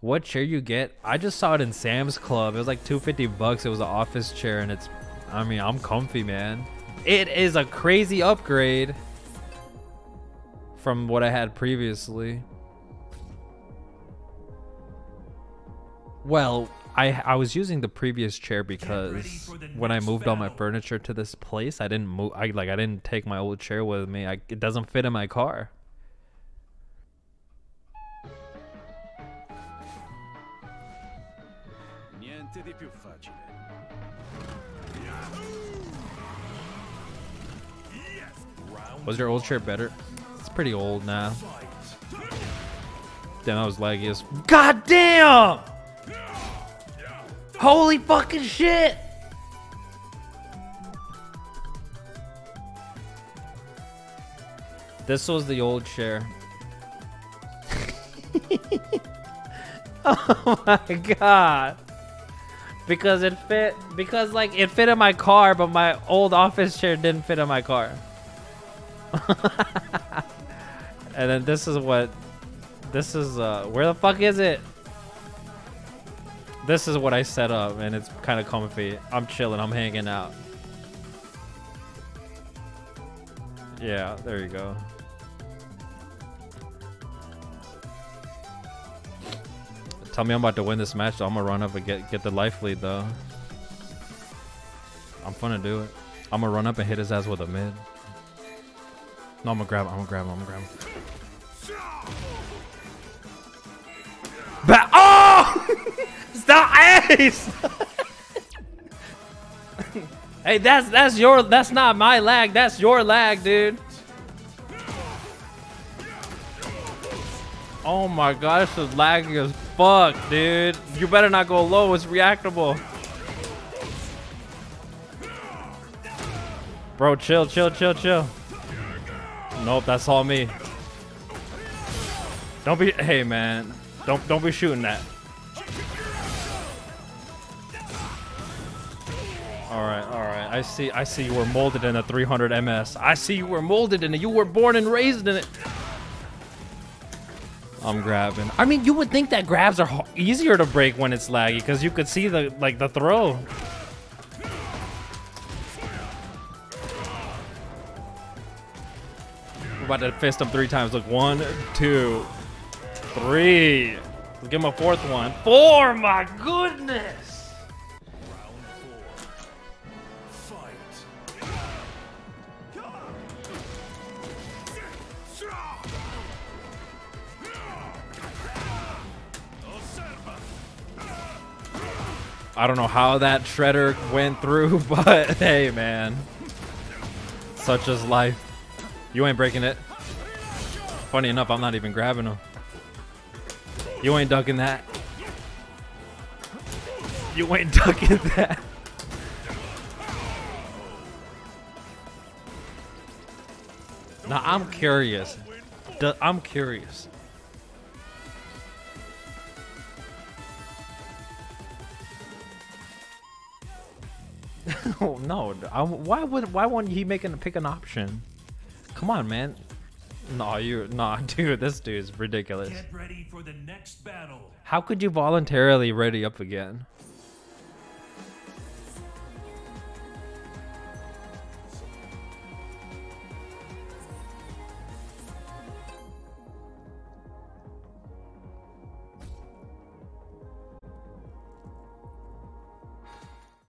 What chair you get? I just saw it in Sam's Club. It was like 250 bucks. It was an office chair and it's I mean, I'm comfy, man. It is a crazy upgrade from what I had previously. Well, I I was using the previous chair because when I moved all my furniture to this place, I didn't move. I like I didn't take my old chair with me. I, it doesn't fit in my car. Niente di più facile. Was your old chair better? It's pretty old now. Damn, that was laggy as. God damn! Holy fucking shit! This was the old chair. oh my god. Because it fit because like it fit in my car, but my old office chair didn't fit in my car. and then this is what this is uh where the fuck is it? This is what I set up and it's kind of comfy. I'm chilling, I'm hanging out. Yeah, there you go. Tell me I'm about to win this match. Though. I'm gonna run up and get get the life lead though. I'm gonna do it. I'm gonna run up and hit his ass with a mid. No, I'm gonna grab him. I'm gonna grab him. I'm gonna grab him. Ba oh! Stop! Ace! hey, that's that's your that's not my lag. That's your lag, dude. Oh my god, this is laggy as fuck, dude. You better not go low. It's reactable. Bro, chill, chill, chill, chill. Nope, that's all me. Don't be hey man. Don't don't be shooting that. Alright, alright. I see I see you were molded in a 300 MS. I see you were molded in it. You were born and raised in it. I'm grabbing. I mean, you would think that grabs are easier to break when it's laggy because you could see the like the throw. About to fist him three times. Look, one, two, three. Let's give him a fourth one. Four, my goodness. I don't know how that shredder went through, but hey, man. Such is life. You ain't breaking it. Funny enough, I'm not even grabbing him. You ain't ducking that. You ain't ducking that. Now, I'm curious. I'm curious. oh no! I, why would why won't he make an pick an option? Come on, man. No, you nah, dude. This dude is ridiculous. Get ready for the next battle. How could you voluntarily ready up again?